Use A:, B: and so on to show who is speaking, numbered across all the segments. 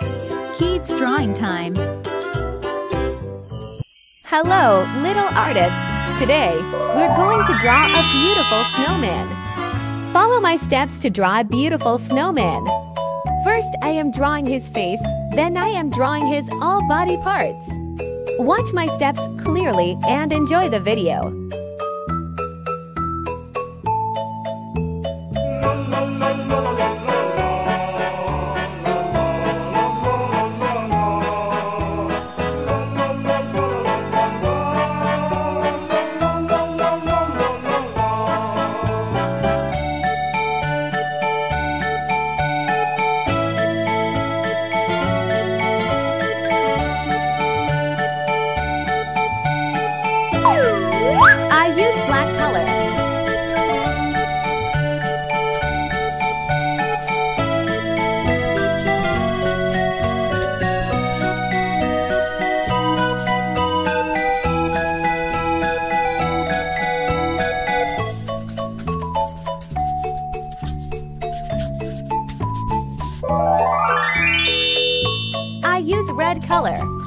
A: Kids drawing time.
B: Hello, little artists. Today, we're going to draw a beautiful snowman. Follow my steps to draw a beautiful snowman. First, I am drawing his face, then I am drawing his all body parts. Watch my steps clearly and enjoy the video. Red color.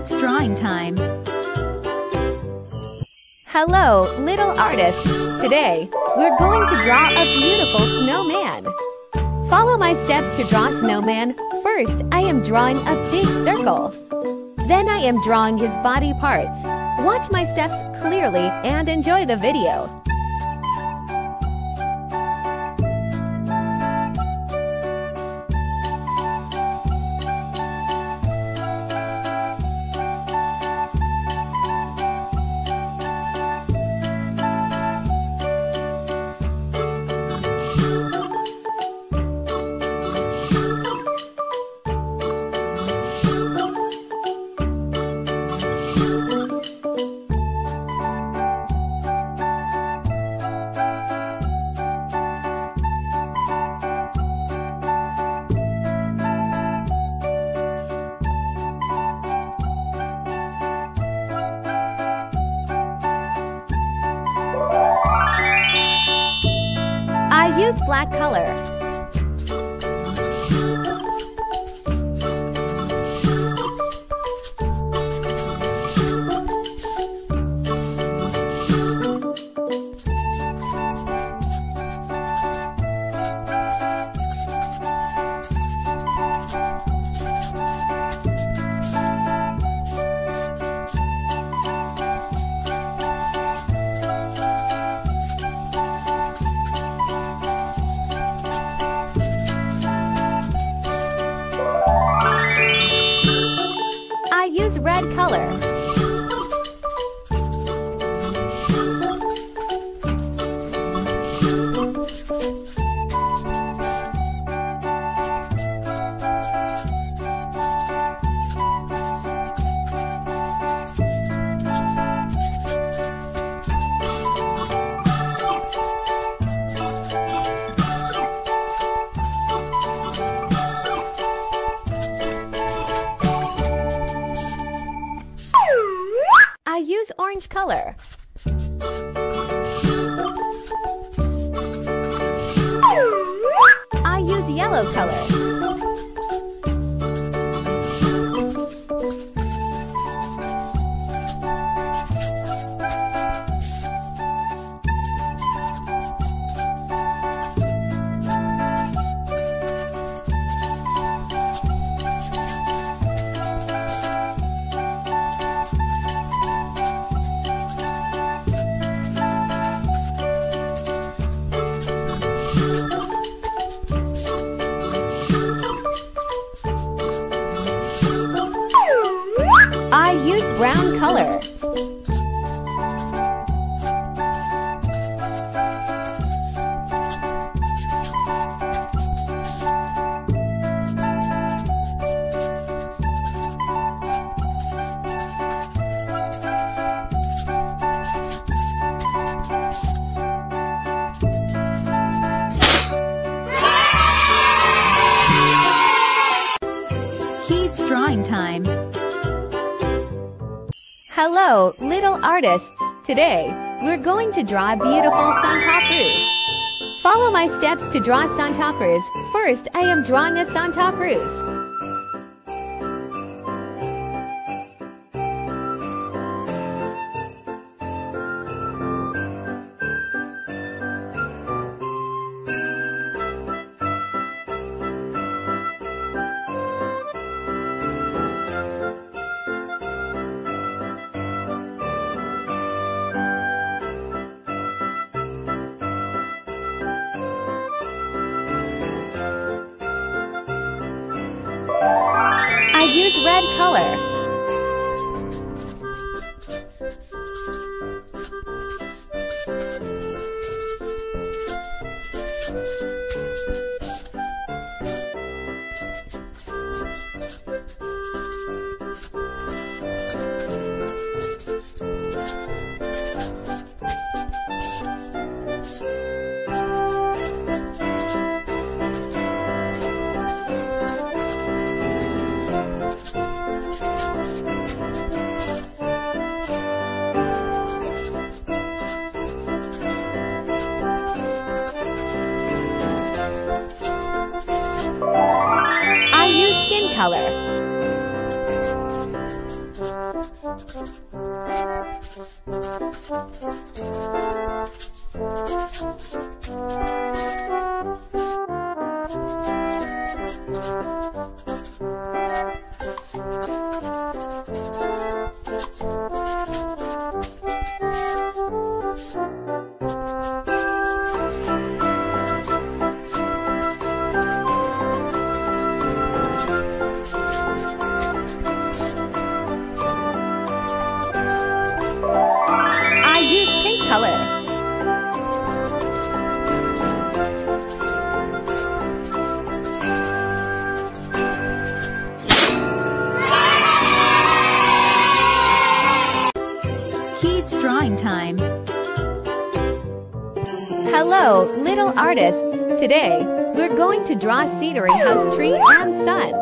A: Kids drawing time.
B: Hello, little artists. Today, we're going to draw a beautiful snowman. Follow my steps to draw snowman. First, I am drawing a big circle. Then I am drawing his body parts. Watch my steps clearly and enjoy the video. Use black color. I use orange color. Color. I use brown color. Hello, little artists. Today, we're going to draw beautiful Santa Claus. Follow my steps to draw Santa Claus. First, I am drawing a Santa Claus. Use red color. Color. Artists. Today, we're going to draw scenery house tree and sun.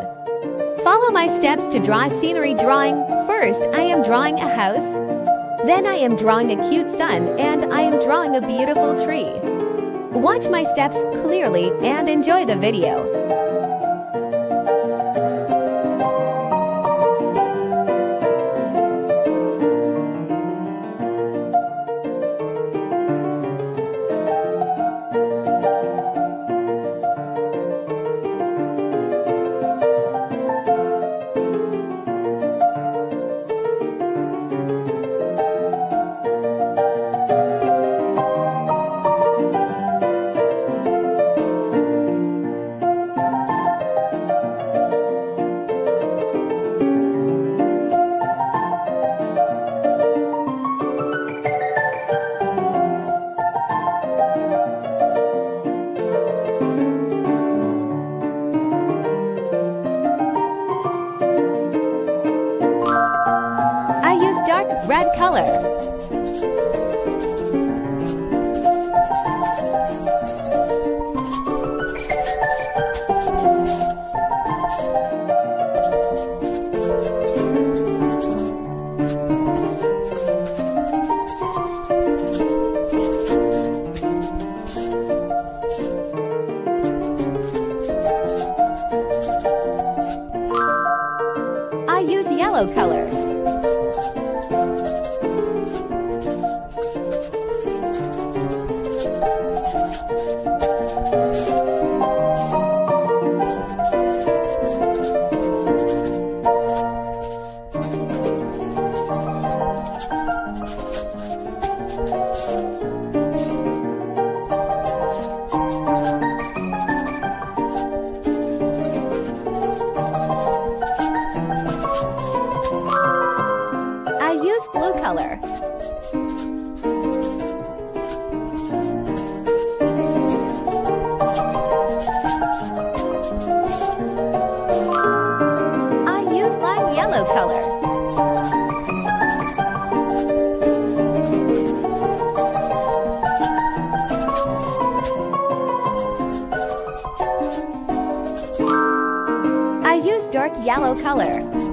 B: Follow my steps to draw scenery drawing. First, I am drawing a house. Then I am drawing a cute sun and I am drawing a beautiful tree. Watch my steps clearly and enjoy the video. Yellow color. Color. I use dark yellow color.